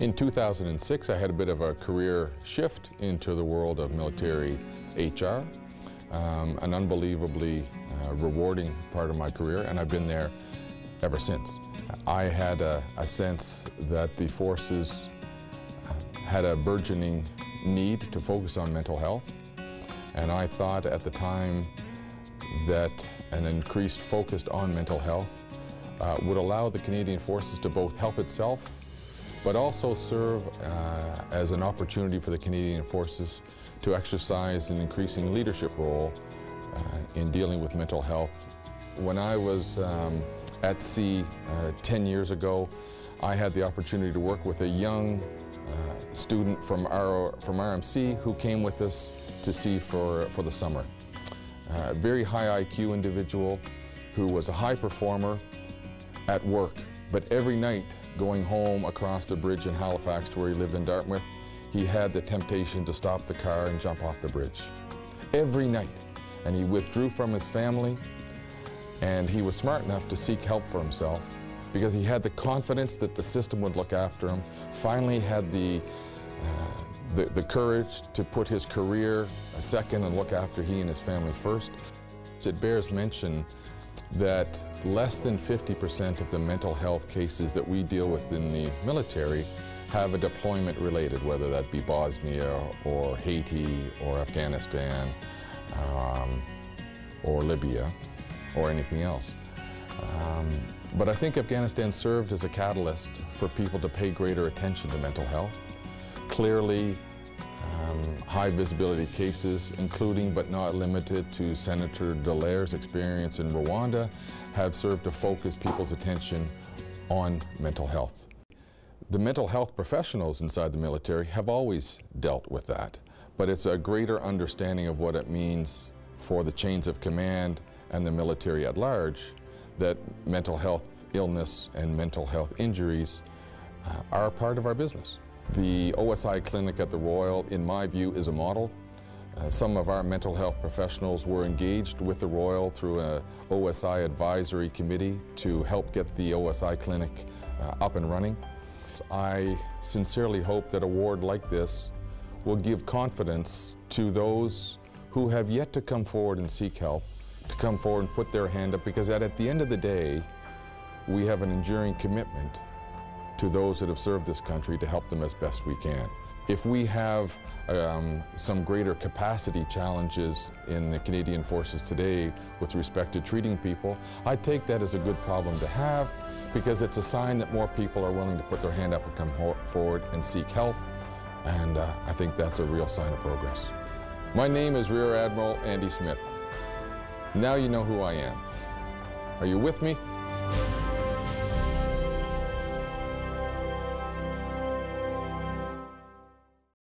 In 2006, I had a bit of a career shift into the world of military HR, um, an unbelievably uh, rewarding part of my career, and I've been there ever since. I had a, a sense that the forces uh, had a burgeoning need to focus on mental health, and I thought at the time that an increased focus on mental health uh, would allow the Canadian Forces to both help itself but also serve uh, as an opportunity for the Canadian Forces to exercise an increasing leadership role uh, in dealing with mental health. When I was um, at sea uh, 10 years ago, I had the opportunity to work with a young uh, student from, from RMC who came with us to sea for, for the summer. A very high IQ individual who was a high performer at work, but every night going home across the bridge in Halifax to where he lived in Dartmouth, he had the temptation to stop the car and jump off the bridge. Every night. And he withdrew from his family, and he was smart enough to seek help for himself because he had the confidence that the system would look after him, finally had the, uh, the, the courage to put his career second and look after he and his family first. It bears mention that less than 50% of the mental health cases that we deal with in the military have a deployment related, whether that be Bosnia or Haiti or Afghanistan um, or Libya or anything else. Um, but I think Afghanistan served as a catalyst for people to pay greater attention to mental health. Clearly, um, high visibility cases, including but not limited to Senator Dallaire's experience in Rwanda, have served to focus people's attention on mental health. The mental health professionals inside the military have always dealt with that, but it's a greater understanding of what it means for the chains of command and the military at large that mental health illness and mental health injuries uh, are a part of our business. The OSI clinic at the Royal, in my view, is a model. Uh, some of our mental health professionals were engaged with the Royal through an OSI advisory committee to help get the OSI clinic uh, up and running. I sincerely hope that a ward like this will give confidence to those who have yet to come forward and seek help, to come forward and put their hand up, because that at the end of the day, we have an enduring commitment to those that have served this country to help them as best we can. If we have um, some greater capacity challenges in the Canadian Forces today with respect to treating people, I take that as a good problem to have because it's a sign that more people are willing to put their hand up and come forward and seek help. And uh, I think that's a real sign of progress. My name is Rear Admiral Andy Smith. Now you know who I am. Are you with me?